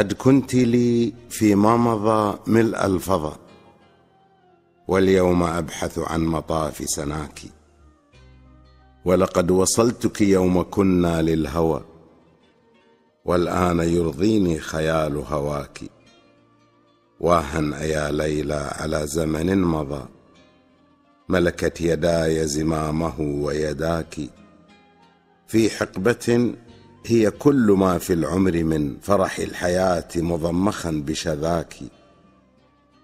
قد كنت لي فيما مضى ملء الفضا واليوم أبحث عن مطاف سناك. ولقد وصلتك يوم كنا للهوى والآن يرضيني خيال هواك. واها أيا ليلى على زمن مضى ملكت يداي زمامه ويداك. في حقبة هي كل ما في العمر من فرح الحياة مضمخا بشذاك.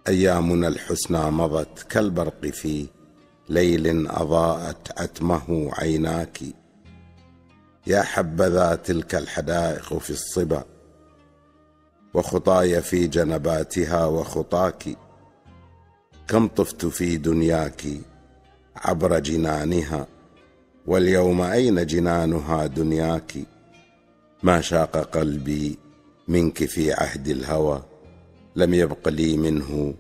أيامنا الحسنى مضت كالبرق في ليل أضاءت عتمه عيناك. يا حبذا تلك الحدائق في الصبا وخطاي في جنباتها وخطاك. كم طفت في دنياك عبر جنانها واليوم أين جنانها دنياك؟ ما شاق قلبي منك في عهد الهوى لم يبق لي منه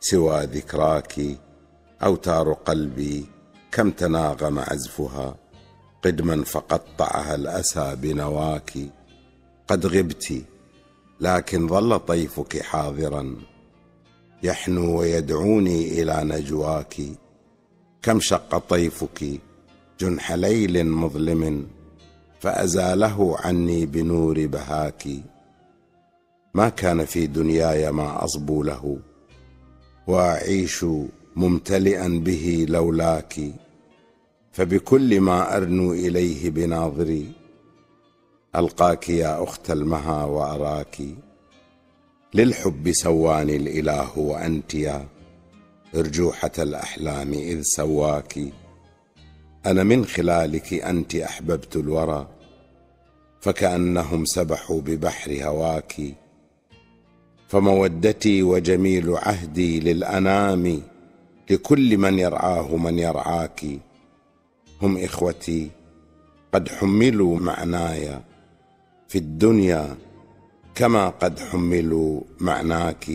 سوى ذكراك أوتار قلبي كم تناغم عزفها قدما فقطعها الأسى بنواك. قد غبت لكن ظل طيفك حاضرا يحنو ويدعوني إلى نجواك. كم شق طيفك جنح ليل مظلم فأزاله عني بنور بهاك ما كان في دنياي ما أصبو له وأعيش ممتلئا به لولاك. فبكل ما أرنو إليه بناظري ألقاك يا أخت المها وأراك. للحب سواني الإله وانت يا أرجوحة الأحلام إذ سواك. أنا من خلالك أنت أحببت الورى فكأنهم سبحوا ببحر هواك فمودتي وجميل عهدي للأنام لكل من يرعاه من يرعاك. هم إخوتي قد حملوا معناي في الدنيا كما قد حملوا معناك.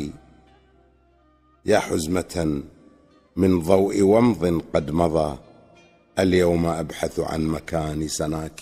يا حزمة من ضوء ومض قد مضى اليوم أبحث عن مكان سناكِ